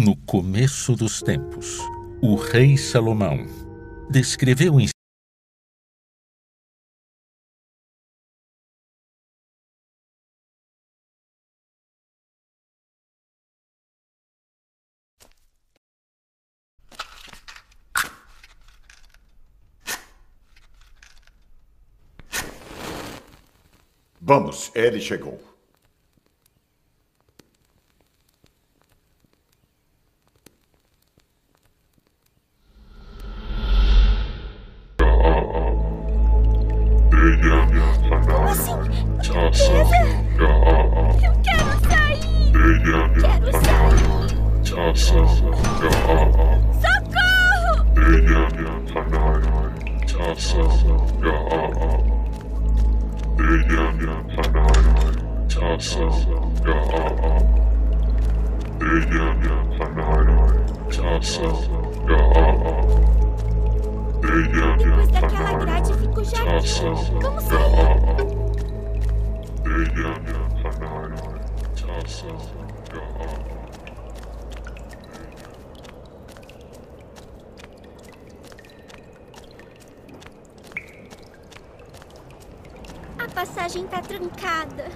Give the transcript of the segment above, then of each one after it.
No começo dos tempos, o rei Salomão descreveu em Vamos, ele chegou. Fica o jardim. Vamos sair! A passagem tá trancada.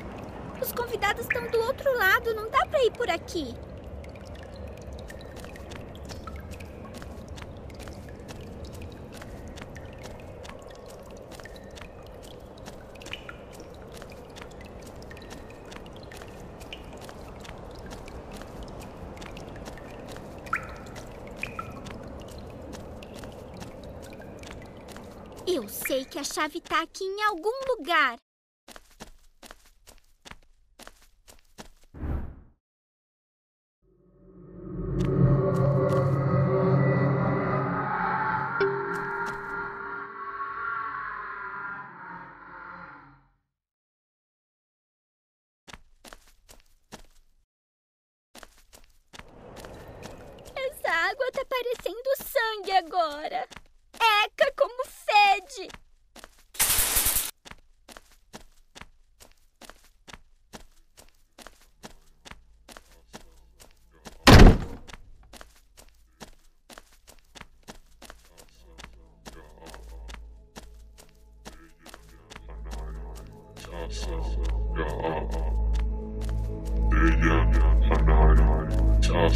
Os convidados estão do outro lado, não dá pra ir por aqui. Eu sei que a chave tá aqui em algum lugar.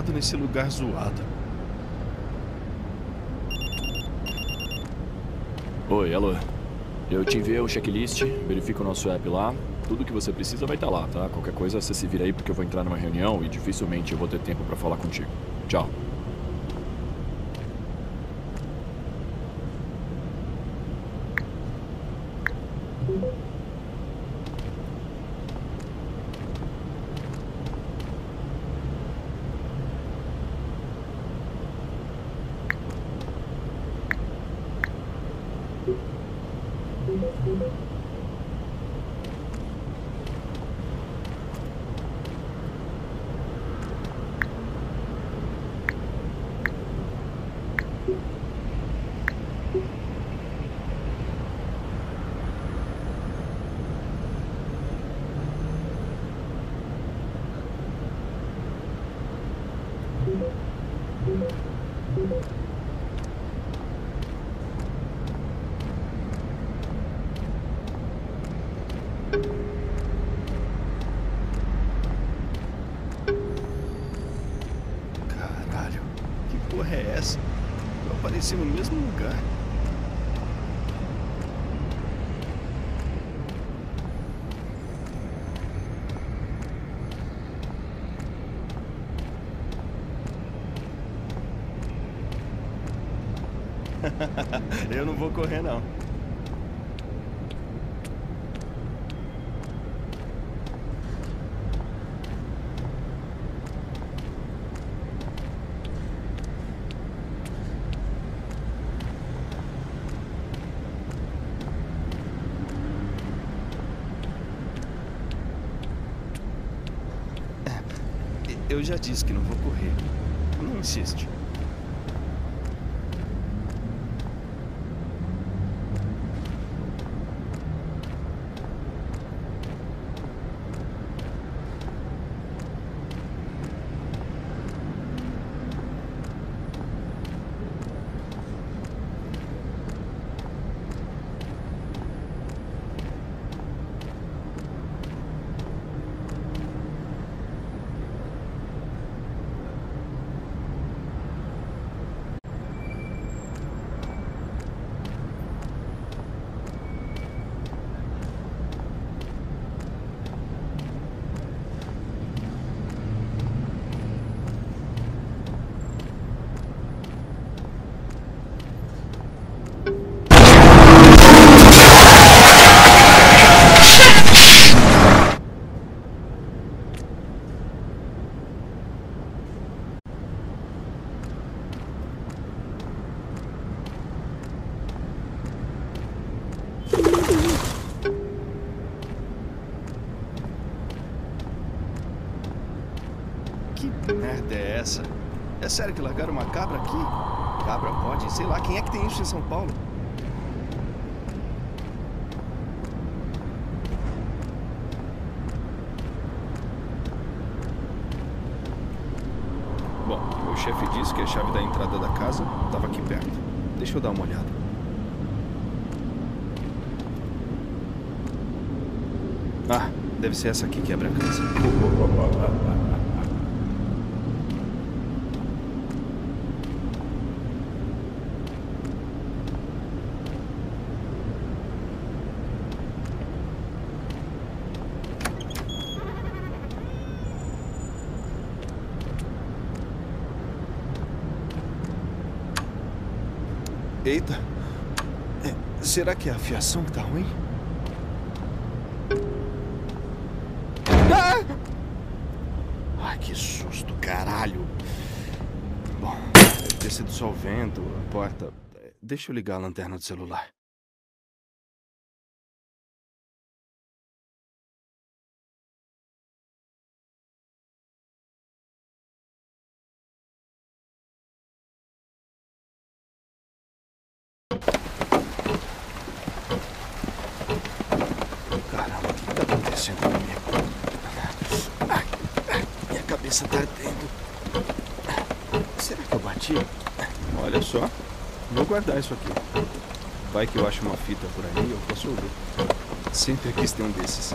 feriado nesse lugar zoado. Oi, alô. Eu te enviei o checklist, verifica o nosso app lá. Tudo que você precisa vai estar lá, tá? Qualquer coisa você se vira aí porque eu vou entrar numa reunião e dificilmente eu vou ter tempo pra falar contigo. Tchau. Eu apareci no mesmo lugar. Eu não vou correr, não. É, Eu já disse que não vou correr. Não insiste. Que merda é essa? É sério que largaram uma cabra aqui? Cabra pode, sei lá, quem é que tem isso em São Paulo? Bom, meu chefe disse que a chave da entrada da casa estava aqui perto. Deixa eu dar uma olhada. Ah, deve ser essa aqui que abre a casa. Eita. É, será que é a fiação que tá ruim? Ah! Ai, que susto, caralho. Bom, deve ter sido só o vento, a porta. Deixa eu ligar a lanterna do celular. Caramba, o que tá acontecendo comigo? Ai, ai, minha cabeça tá ardendo. Será que eu bati? Olha só, vou guardar isso aqui. Vai que eu acho uma fita por aí e eu posso ouvir. Sempre quis ter um desses.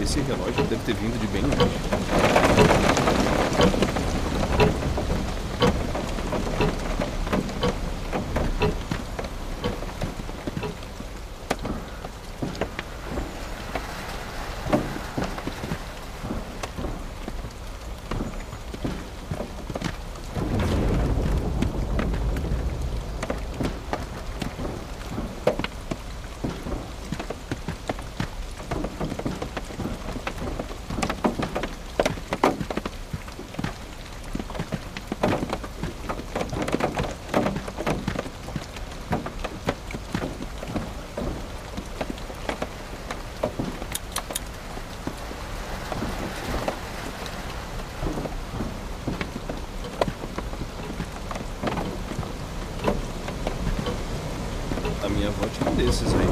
Esse relógio deve ter vindo de bem longe. this is a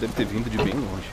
deve ter vindo de bem longe.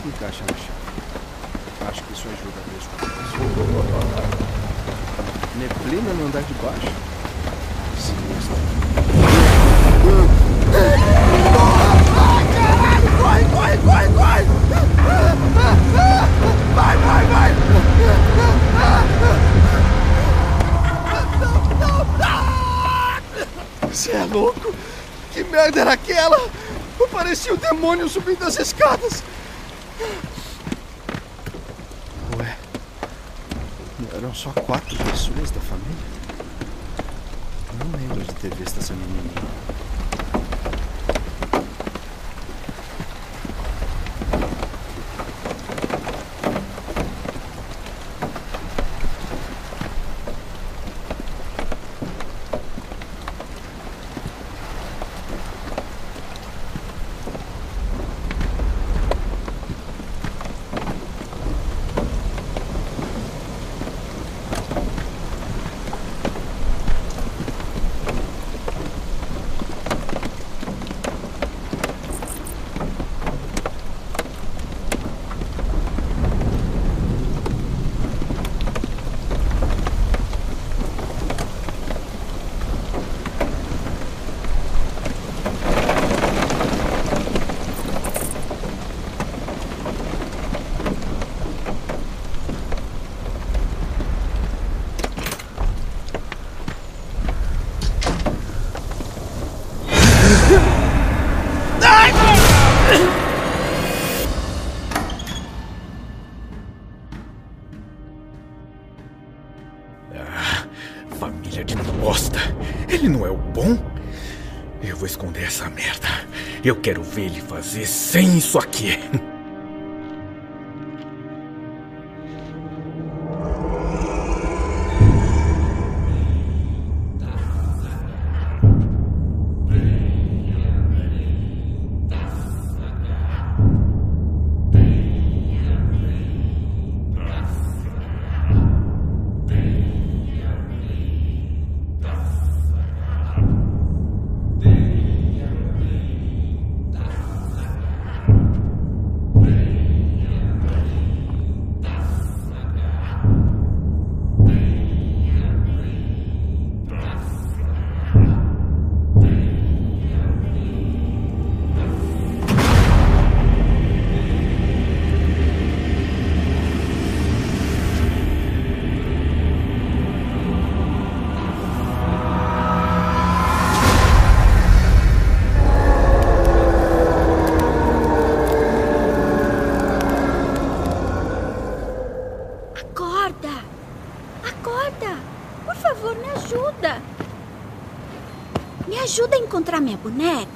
Que encaixa na chave. Acho que isso ajuda mesmo. Neblina no andar de baixo? Sinistro. Corre, corre, corre, corre! Vai, vai, vai! Você é louco? Que merda era aquela? Parecia o demônio subindo as escadas. Ué, não eram só pessoas da família? Não lembro de ter visto essa menininha. Eu quero ver ele fazer sem isso aqui. Encontrar minha boneca?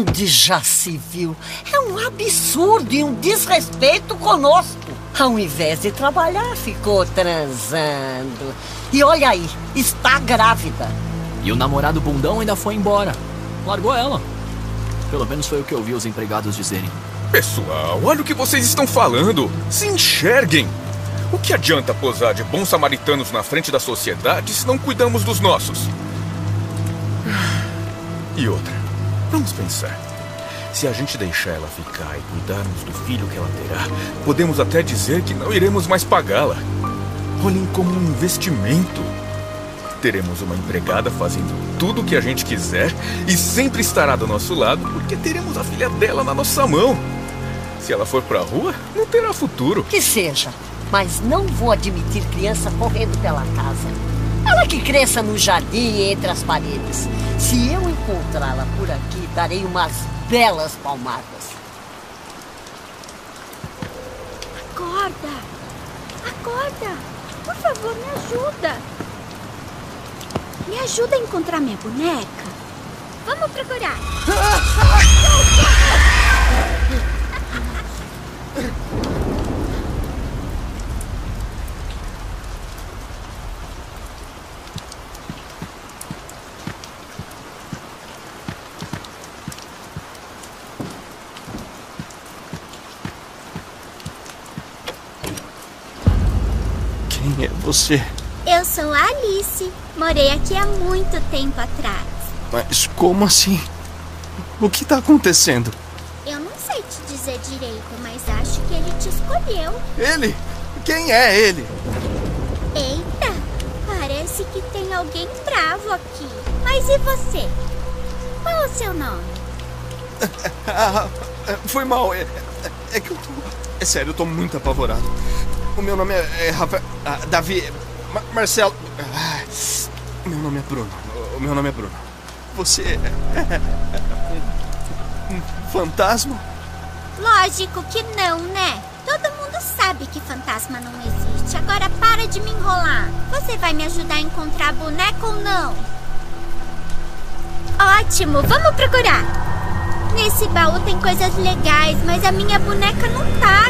Onde já se viu? É um absurdo e um desrespeito conosco. Ao invés de trabalhar, ficou transando. E olha aí, está grávida. E o namorado bundão ainda foi embora. Largou ela. Pelo menos foi o que eu vi os empregados dizerem. Pessoal, olha o que vocês estão falando. Se enxerguem. O que adianta posar de bons samaritanos na frente da sociedade se não cuidamos dos nossos? E outra, vamos pensar. Se a gente deixar ela ficar e cuidarmos do filho que ela terá, podemos até dizer que não iremos mais pagá-la. Olhem como um investimento. Teremos uma empregada fazendo tudo o que a gente quiser e sempre estará do nosso lado porque teremos a filha dela na nossa mão. Se ela for pra rua, não terá futuro. Que seja, mas não vou admitir criança correndo pela casa. Ela que cresça no jardim entre as paredes. Se eu encontrá-la por aqui, darei umas belas palmadas. Acorda! Acorda! Por favor, me ajuda! Me ajuda a encontrar minha boneca? Vamos procurar! Quem é você? Eu sou a Alice. Morei aqui há muito tempo atrás. Mas como assim? O que tá acontecendo? Eu não sei te dizer direito, mas acho que ele te escolheu. Ele? Quem é ele? Eita! Parece que tem alguém bravo aqui. Mas e você? Qual é o seu nome? Ah, foi mal. É, é que eu tô. É sério, eu tô muito apavorado. O meu nome é, é Rafael. Ah, Davi. Ma- Marcelo. Ah, meu nome é Bruno. O meu nome é Bruno. Você é. é um fantasma? Lógico que não, né? Todo mundo sabe que fantasma não existe. Agora para de me enrolar. Você vai me ajudar a encontrar a boneca ou não? Ótimo, vamos procurar. Nesse baú tem coisas legais, mas a minha boneca não tá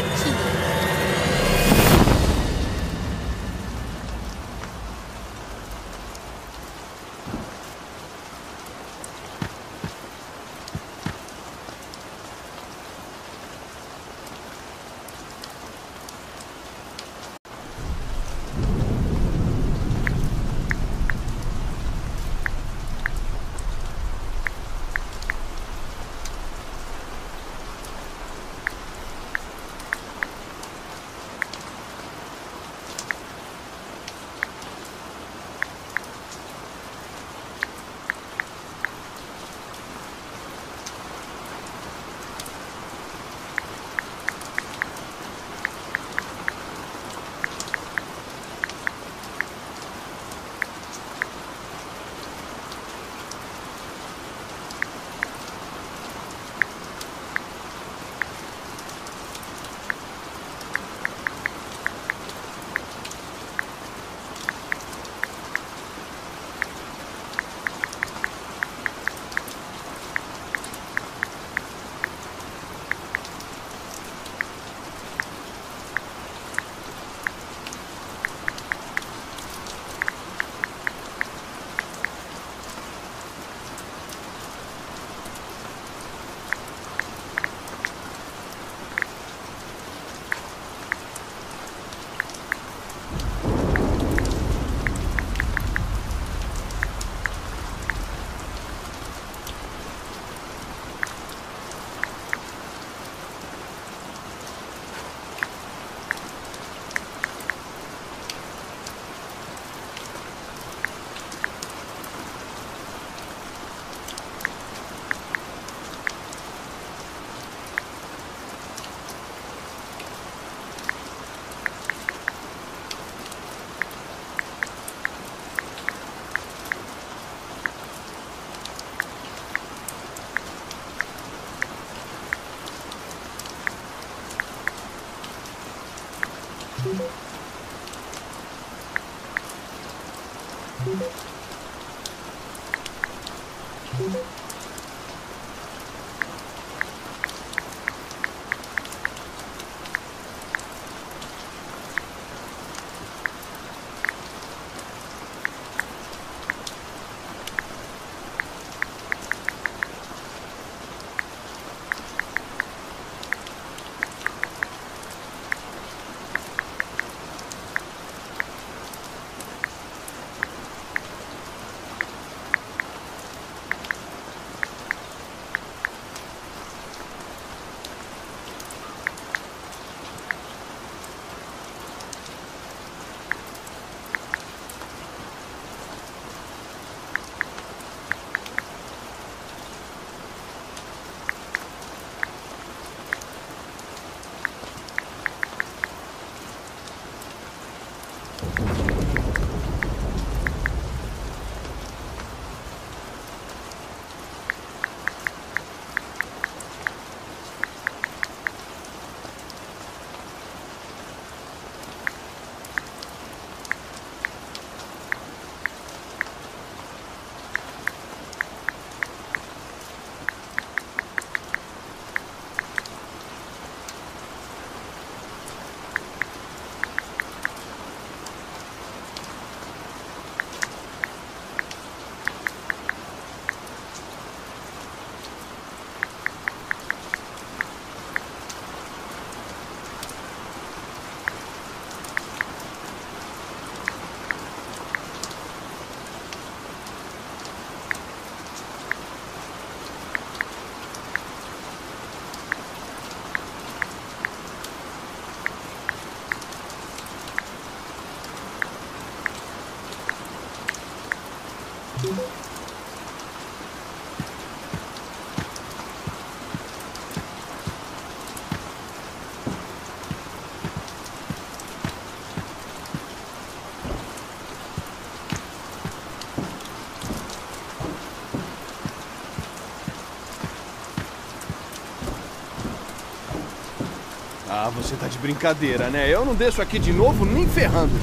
Ah, você tá de brincadeira, né? Eu não desço aqui de novo nem ferrando.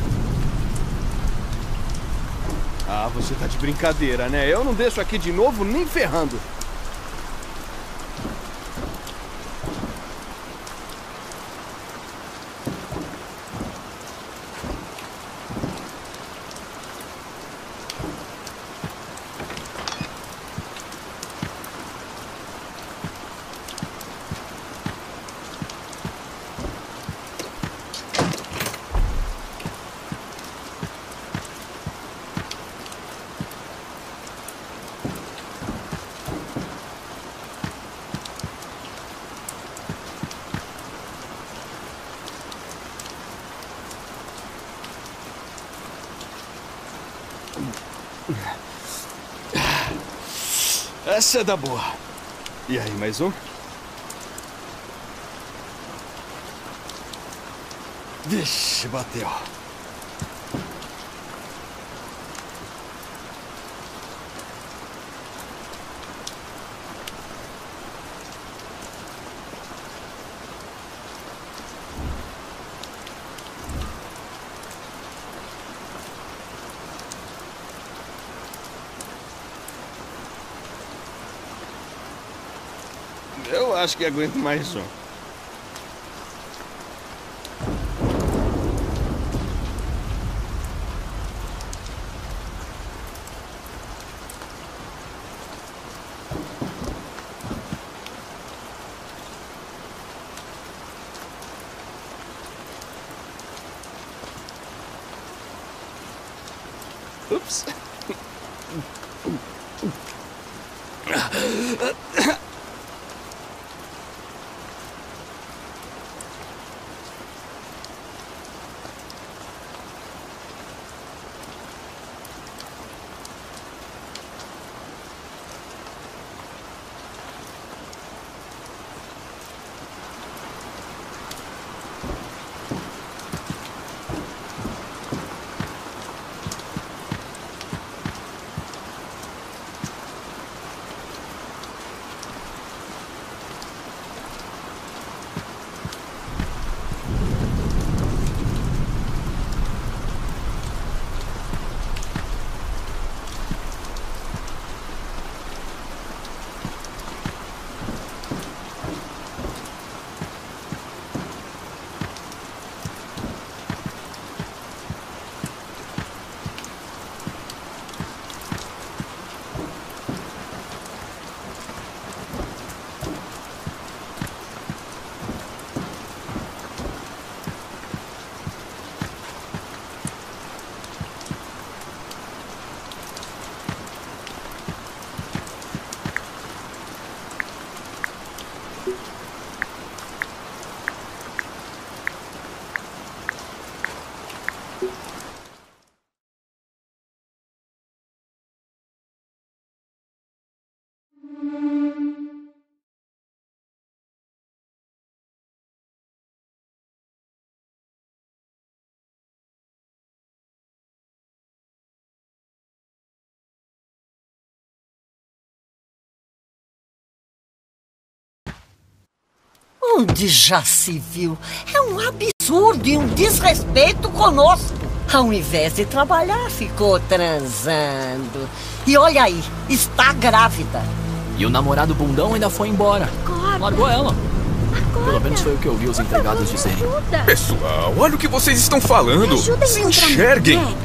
Ah, você tá de brincadeira, né? Eu não desço aqui de novo nem ferrando. Essa é da boa. E aí, mais um? Vixe, bateu. Eu acho que aguento mais um. Onde já se viu? É um absurdo e um desrespeito conosco. Ao invés de trabalhar, ficou transando. E olha aí, está grávida. E o namorado bundão ainda foi embora. Acorda. Largou ela. Acorda. Pelo menos foi o que eu vi os empregados favor, dizerem. me ajuda. Pessoal, olha o que vocês estão falando. Me ajuda a Se enxerguem.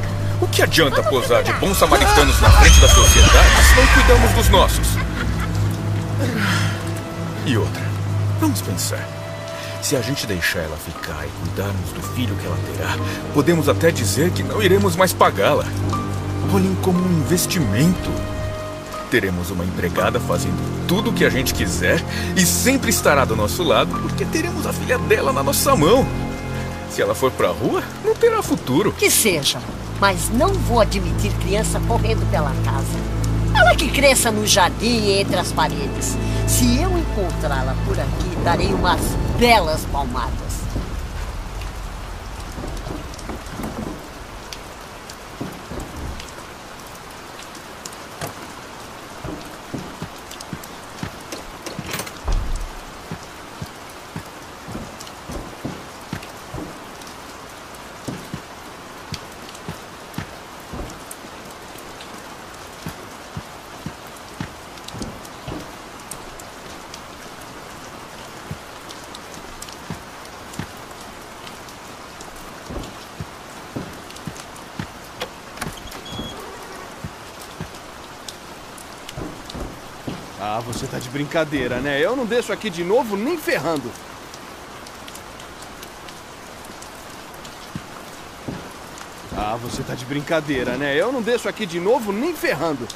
O que adianta Vamos posar de bons samaritanos na frente da sociedade se não cuidamos dos nossos? E outra, vamos pensar. Se a gente deixar ela ficar e cuidarmos do filho que ela terá, podemos até dizer que não iremos mais pagá-la. Olhem como um investimento. Teremos uma empregada fazendo tudo o que a gente quiser e sempre estará do nosso lado porque teremos a filha dela na nossa mão. Se ela for pra rua, não terá futuro. Que seja, mas não vou admitir criança correndo pela casa. Ela que cresça no jardim entre as paredes. Se eu encontrá-la por aqui, darei umas belas palmadas. Ah, você tá de brincadeira, né? Eu não desço aqui de novo nem ferrando. Ah, você tá de brincadeira, né? Eu não desço aqui de novo nem ferrando.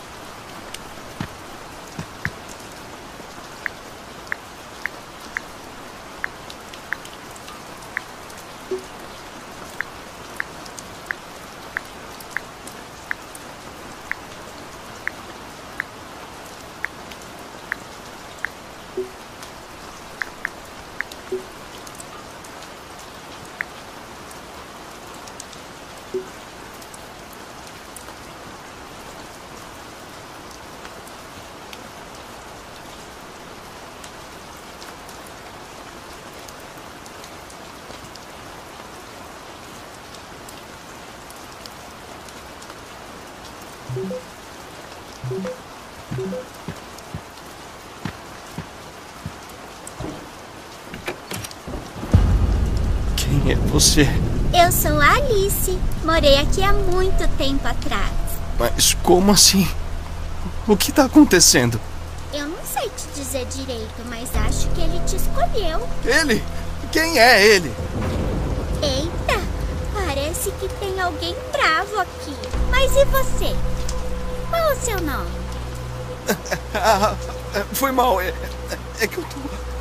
Quem é você? Eu sou a Alice. Morei aqui há muito tempo atrás. Mas como assim? O que tá acontecendo? Eu não sei te dizer direito, mas acho que ele te escolheu. Ele? Quem é ele? Eita, parece que tem alguém bravo aqui. Mas e você? O seu nome? Ah, foi mal. É, é- que eu tô.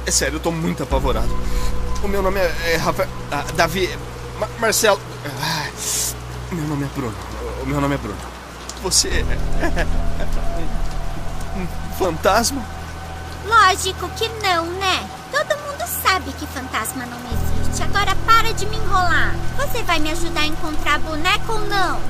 É sério, eu tô muito apavorado. O meu nome é, é Rafael. ah, Davi. Ma- Marcelo. Ah, meu nome é Bruno. O meu nome é Bruno. Você é. um fantasma? Lógico que não, né? Todo mundo sabe que fantasma não existe. Agora para de me enrolar. Você vai me ajudar a encontrar a boneca ou não?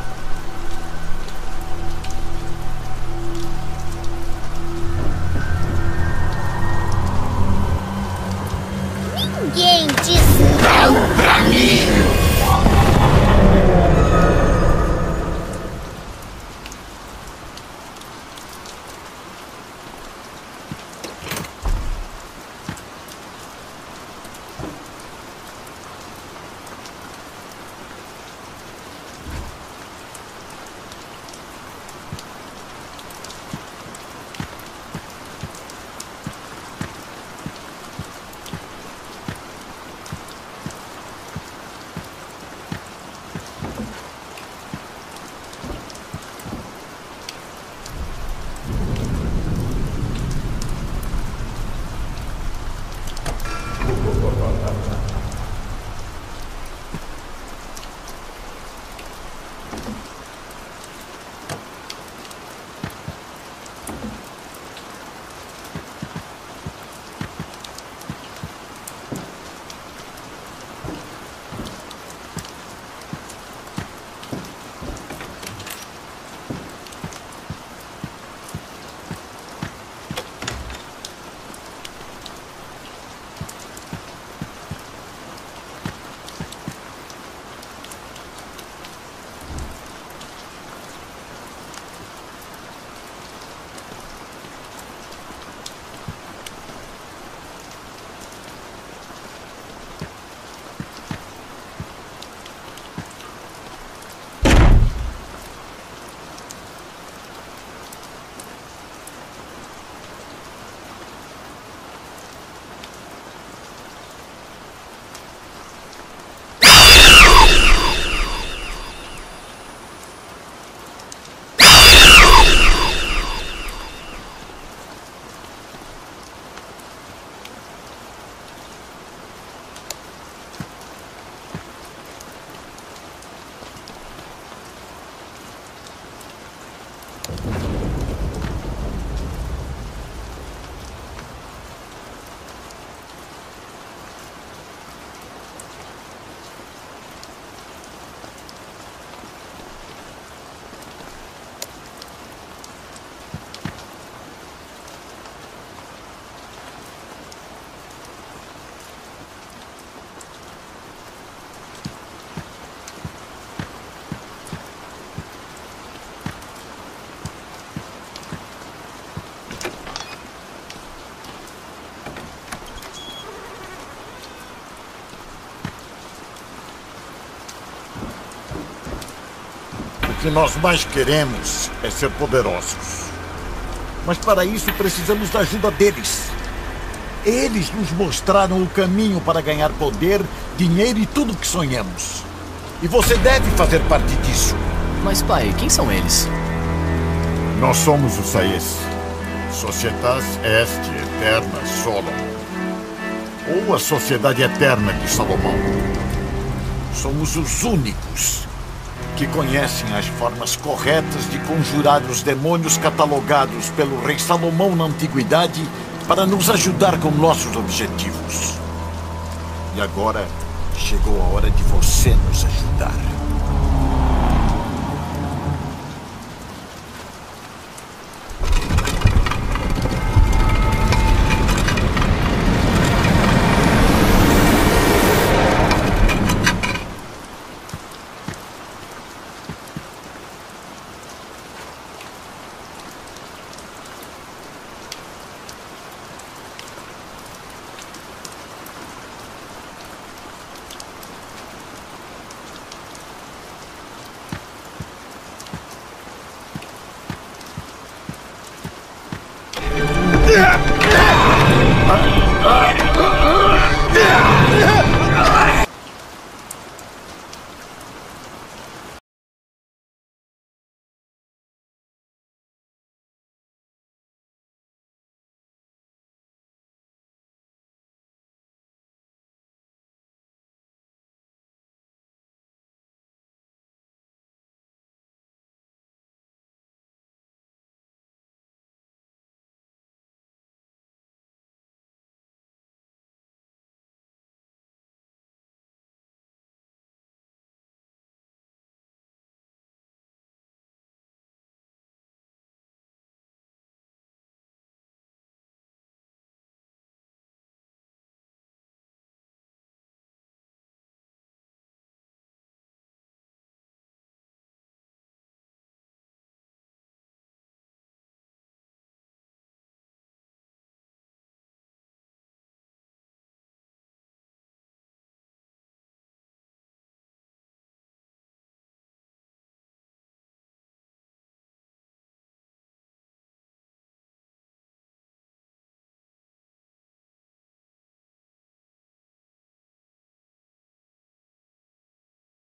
Que nós mais queremos é ser poderosos. Mas para isso precisamos da ajuda deles. Eles nos mostraram o caminho para ganhar poder, dinheiro e tudo o que sonhamos. E você deve fazer parte disso. Mas, pai, quem são eles? Nós somos os Saes. Societas Est Eterna Solomon. Ou a Sociedade Eterna de Salomão. Somos os únicos que conhecem as formas corretas de conjurar os demônios catalogados pelo rei Salomão na antiguidade para nos ajudar com nossos objetivos. E agora chegou a hora de você nos ajudar.